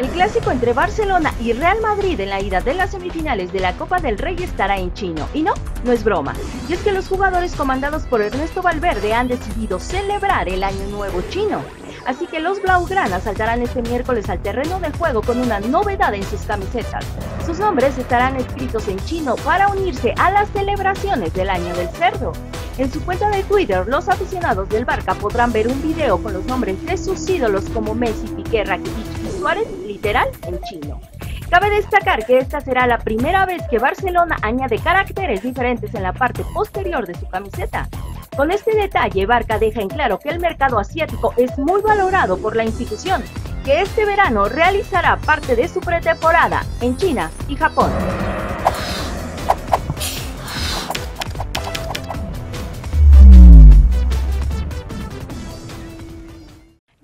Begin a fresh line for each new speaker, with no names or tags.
El clásico entre Barcelona y Real Madrid en la ida de las semifinales de la Copa del Rey estará en chino. Y no, no es broma. Y es que los jugadores comandados por Ernesto Valverde han decidido celebrar el Año Nuevo chino. Así que los Blaugrana saltarán este miércoles al terreno de juego con una novedad en sus camisetas. Sus nombres estarán escritos en chino para unirse a las celebraciones del Año del Cerdo. En su cuenta de Twitter, los aficionados del Barca podrán ver un video con los nombres de sus ídolos como Messi, Piqué, Rakitic Literal en chino. Cabe destacar que esta será la primera vez que Barcelona añade caracteres diferentes en la parte posterior de su camiseta. Con este detalle, Barca deja en claro que el mercado asiático es muy valorado por la institución, que este verano realizará parte de su pretemporada en China y Japón.